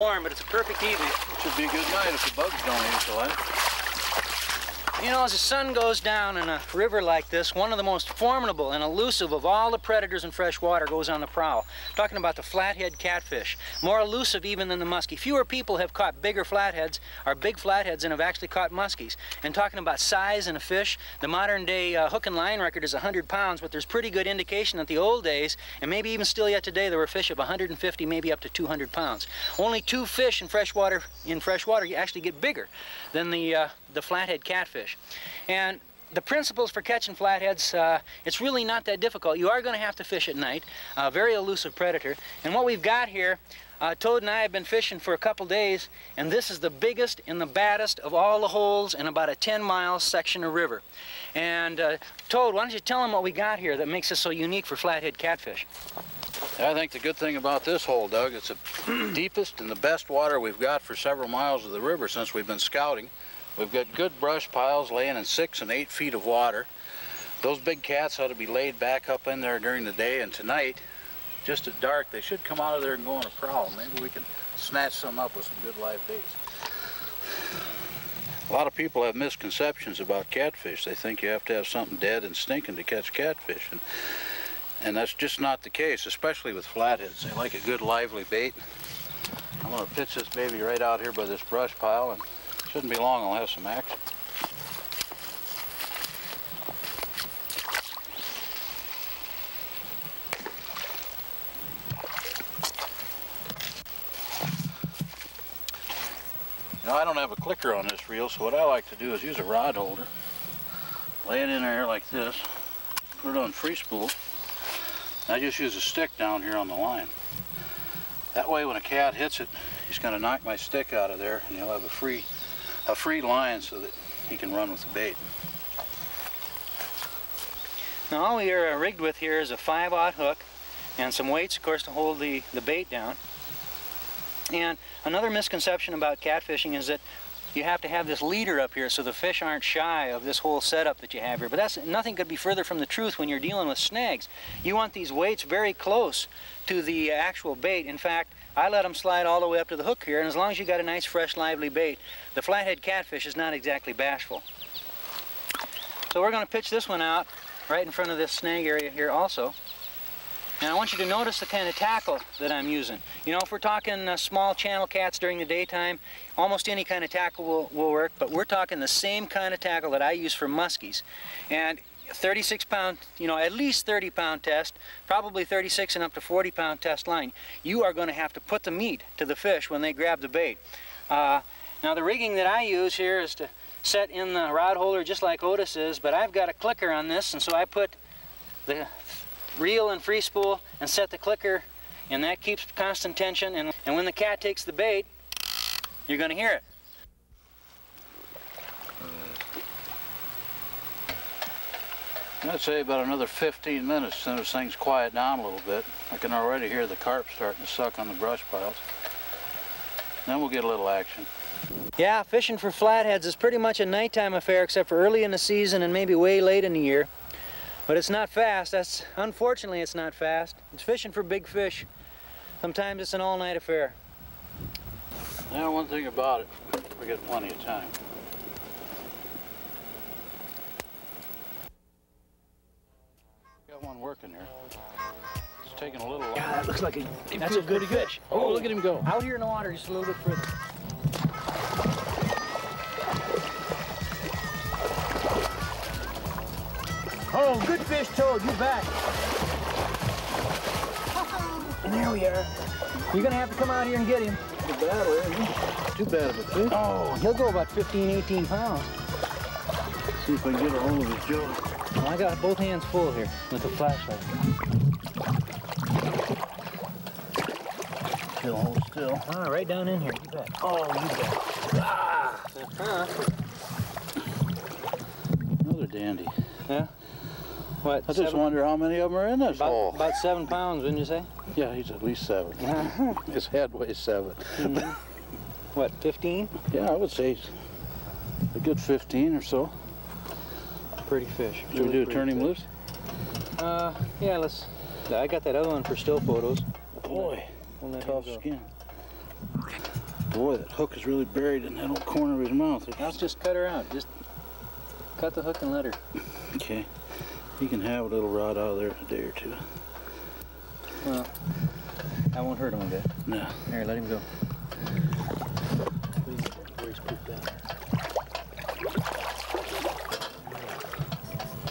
warm, but it's a perfect evening. Should be a good night if the bugs don't eat the light. You know, as the sun goes down in a river like this, one of the most formidable and elusive of all the predators in fresh water goes on the prowl. Talking about the flathead catfish. More elusive even than the muskie. Fewer people have caught bigger flatheads, or big flatheads, than have actually caught muskies. And talking about size in a fish, the modern day uh, hook and line record is 100 pounds, but there's pretty good indication that the old days, and maybe even still yet today, there were fish of 150, maybe up to 200 pounds. Only two fish in freshwater in fresh freshwater actually get bigger than the uh, the flathead catfish. And the principles for catching flatheads, uh, it's really not that difficult. You are going to have to fish at night, a very elusive predator. And what we've got here, uh, Toad and I have been fishing for a couple days, and this is the biggest and the baddest of all the holes in about a 10-mile section of river. And uh, Toad, why don't you tell them what we got here that makes this so unique for flathead catfish? I think the good thing about this hole, Doug, it's the deepest and the best water we've got for several miles of the river since we've been scouting. We've got good brush piles laying in six and eight feet of water. Those big cats ought to be laid back up in there during the day, and tonight, just at dark, they should come out of there and go on a prowl. Maybe we can snatch some up with some good live baits. A lot of people have misconceptions about catfish. They think you have to have something dead and stinking to catch catfish. And, and that's just not the case, especially with flatheads. They like a good lively bait. I'm gonna pitch this baby right out here by this brush pile and Shouldn't be long, I'll have some action. Now I don't have a clicker on this reel, so what I like to do is use a rod holder, lay it in there like this, put it on free spool. I just use a stick down here on the line. That way when a cat hits it, he's going to knock my stick out of there and he'll have a free a free line so that he can run with the bait. Now all we are uh, rigged with here is a 5-aught hook and some weights, of course, to hold the, the bait down. And another misconception about catfishing is that you have to have this leader up here so the fish aren't shy of this whole setup that you have here. But that's nothing could be further from the truth when you're dealing with snags. You want these weights very close to the actual bait. In fact, I let them slide all the way up to the hook here, and as long as you got a nice, fresh, lively bait, the flathead catfish is not exactly bashful. So we're going to pitch this one out right in front of this snag area here also. And I want you to notice the kind of tackle that I'm using. You know, if we're talking uh, small channel cats during the daytime, almost any kind of tackle will, will work, but we're talking the same kind of tackle that I use for muskies. And 36 pound, you know, at least 30 pound test, probably 36 and up to 40 pound test line, you are going to have to put the meat to the fish when they grab the bait. Uh, now the rigging that I use here is to set in the rod holder just like Otis is, but I've got a clicker on this, and so I put the reel and free spool and set the clicker and that keeps constant tension and, and when the cat takes the bait you're going to hear it. I'd say about another 15 minutes as things quiet down a little bit. I can already hear the carp starting to suck on the brush piles. Then we'll get a little action. Yeah, fishing for flatheads is pretty much a nighttime affair except for early in the season and maybe way late in the year. But it's not fast. That's Unfortunately, it's not fast. It's fishing for big fish. Sometimes it's an all-night affair. Yeah, one thing about it, we get plenty of time. Got one working here. It's taking a little long. Yeah, that looks like a, that's a good fish. Oh, look at him go. Out here in the water, just a little bit further. Fish, Toad. You back. There we are. You're going to have to come out here and get him. Too bad, Too bad of a fish. Oh, he'll go about 15, 18 pounds. See if I can get a hold of his jaw. Well, I got both hands full here with the flashlight. Still hold still. Ah, right down in here. You bet. Oh, you bet. Ah! Uh-huh. Another dandy. Yeah? What? I just wonder how many of them are in this about, hole. About seven pounds, wouldn't you say? Yeah, he's at least seven. His head weighs 7 mm -hmm. what, 15? Yeah, I would say a good 15 or so. Pretty fish. Should really we do turn him loose? Uh, yeah, let's. I got that other one for still photos. Boy, we'll tough skin. Boy, that hook is really buried in that little corner of his mouth. Let's just cut her out. Just cut the hook and let her. Okay. You can have a little rod out of there in a day or two. Well, I won't hurt him a bit. No. Here, let him go.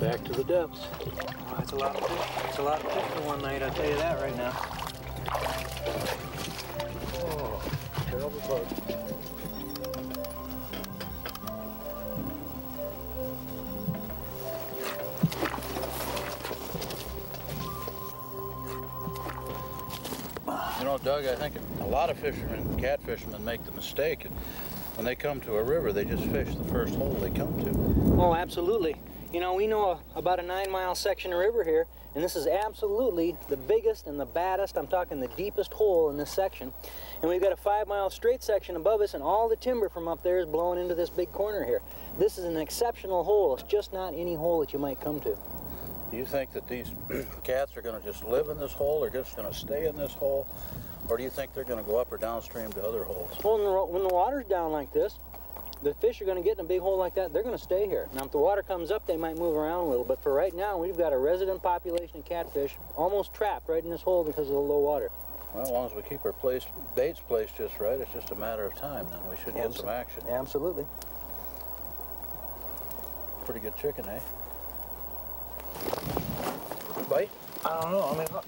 Back to the depths. Oh, that's a lot of fish. That's a lot of fish for one night, I'll tell you that right now. Oh, terrible bug. Doug, I think a lot of fishermen, cat fishermen, make the mistake. When they come to a river, they just fish the first hole they come to. Oh, absolutely. You know, we know a, about a nine mile section of river here, and this is absolutely the biggest and the baddest, I'm talking the deepest hole in this section. And we've got a five mile straight section above us, and all the timber from up there is blowing into this big corner here. This is an exceptional hole. It's just not any hole that you might come to. Do you think that these cats are going to just live in this hole, They're just going to stay in this hole, or do you think they're going to go up or downstream to other holes? Well, when the, when the water's down like this, the fish are going to get in a big hole like that. They're going to stay here. Now, if the water comes up, they might move around a little. But for right now, we've got a resident population of catfish almost trapped right in this hole because of the low water. Well, as long as we keep our place, baits placed just right, it's just a matter of time. Then we should get some action. Absolutely. Pretty good chicken, eh? Bite? I don't know. I mean, look.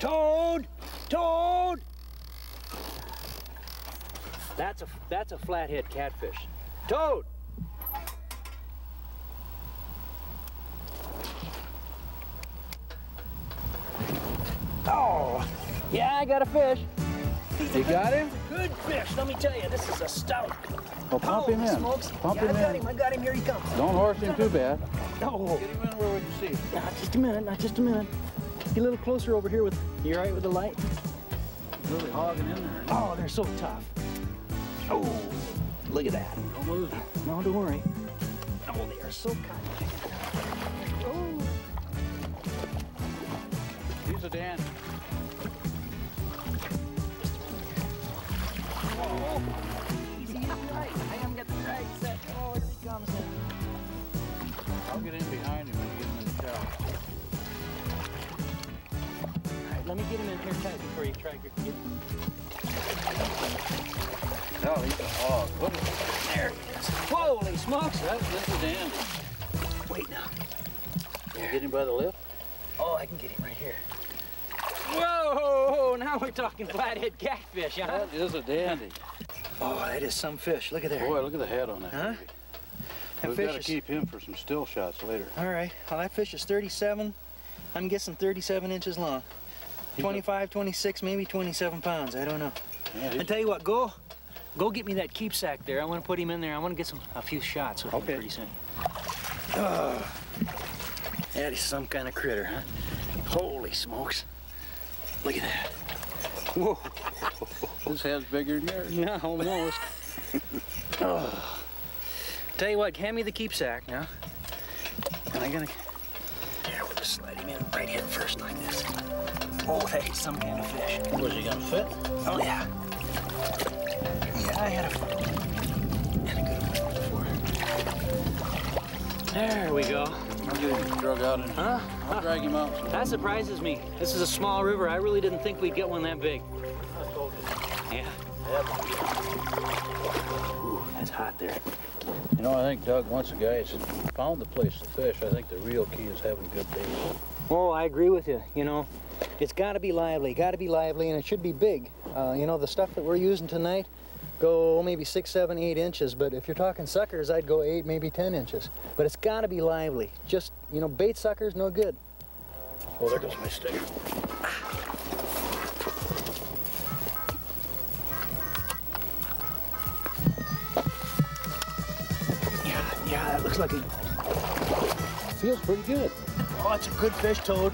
Toad! Toad! That's a that's a flathead catfish. Toad! Oh, yeah, I got a fish. You got him? Good fish. Let me tell you, this is a stout. Well, pump him in. Smokes. Pump yeah, him I got in. him. I got him. Here he comes. Don't horse him too bad. Oh. Get him in where we can see him. Now, just a minute, not just a minute. Get a little closer over here with, you all right with the light? Really hogging in there. Oh, they're so tough. Oh, look at that. Don't lose him. No, don't worry. Oh, they are so kind. Oh. He's a Dan. Oh, Oh, hog. What is There he is. Holy smokes. that? This is Dan. Wait now. Can You get him by the lip? Oh, I can get him right here. Whoa, now we're talking flathead catfish, huh? That is a dandy. Oh, that is some fish. Look at there. Boy, look at the head on that Huh? baby. That We've fish got to is- keep him for some still shots later. All right. Well, that fish is 37. I'm guessing 37 inches long. 25, 26, maybe 27 pounds. I don't know. Yeah, I tell you what, go, go get me that keep sack there. I want to put him in there. I want to get some a few shots with Okay. him pretty soon. Oh, that is some kind of critter, huh? Holy smokes! Look at that. Whoa! This head's bigger than yours. Yeah, almost. oh. Tell you what, hand me the keep sack now. And I'm gonna. There, we'll just slide him in right head first like this. Oh, that is some kind of fish. Was he gonna fit? Oh yeah. Yeah, I had a, had a good one before. There we go. I'll get him drug out and Huh? I'll drag him out. some- That surprises me. This is a small river. I really didn't think we'd get one that big. I told you. Yeah. Ooh, that's hot there. You know, I think Doug, once a guy's found the place to fish, I think the real key is having good bait. Oh, I agree with you. You know, it's got to be lively, got to be lively, and it should be big. Uh, you know, the stuff that we're using tonight go maybe six, seven, eight inches, but if you're talking suckers, I'd go eight, maybe 10 inches. But it's got to be lively. Just, you know, bait suckers, no good. Oh, there goes my stick. Yeah, yeah, that looks like a, Feels pretty good. oh, it's a good fish, Toad.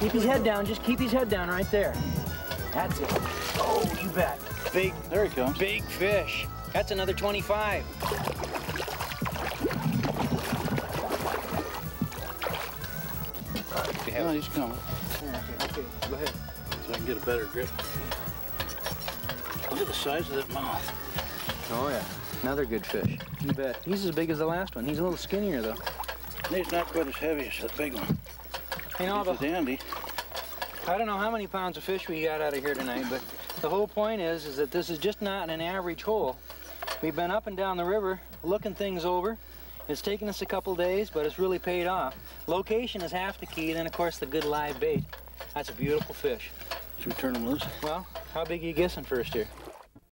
Keep his head down, just keep his head down right there. That's it. Oh, you bet. Big, There he comes. big fish. That's another 25. Yeah, he's coming. Okay, okay, go ahead. so I can get a better grip. Look at the size of that mouth. Oh yeah, another good fish. You bet. He's as big as the last one. He's a little skinnier though. He's not quite as heavy as that big one. You know, He's the, dandy. I don't know how many pounds of fish we got out of here tonight, but the whole point is, is that this is just not an average hole. We've been up and down the river looking things over. It's taken us a couple days, but it's really paid off. Location is half the key, then of course the good live bait. That's a beautiful fish. Should we turn him loose? Well, how big are you guessing first here?